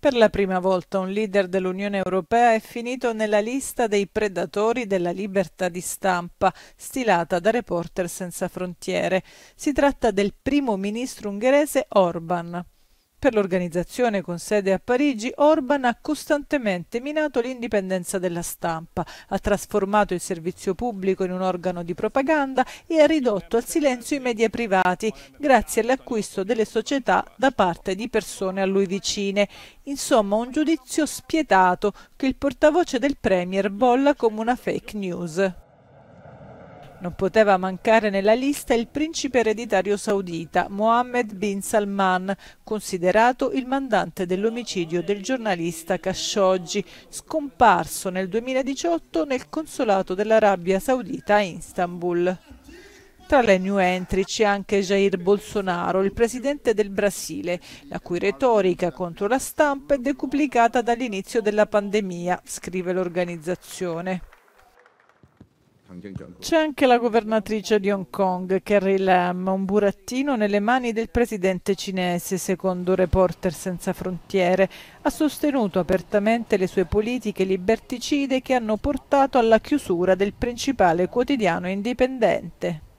Per la prima volta un leader dell'Unione Europea è finito nella lista dei predatori della libertà di stampa, stilata da Reporter Senza Frontiere. Si tratta del primo ministro ungherese Orban. Per l'organizzazione con sede a Parigi, Orban ha costantemente minato l'indipendenza della stampa, ha trasformato il servizio pubblico in un organo di propaganda e ha ridotto al silenzio i media privati, grazie all'acquisto delle società da parte di persone a lui vicine. Insomma, un giudizio spietato che il portavoce del Premier bolla come una fake news. Non poteva mancare nella lista il principe ereditario saudita Mohammed bin Salman, considerato il mandante dell'omicidio del giornalista Khashoggi, scomparso nel 2018 nel consolato dell'Arabia Saudita a Istanbul. Tra le new entry c'è anche Jair Bolsonaro, il presidente del Brasile, la cui retorica contro la stampa è decuplicata dall'inizio della pandemia, scrive l'organizzazione. C'è anche la governatrice di Hong Kong, Carrie Lam, un burattino nelle mani del presidente cinese, secondo Reporter Senza Frontiere. Ha sostenuto apertamente le sue politiche liberticide che hanno portato alla chiusura del principale quotidiano indipendente.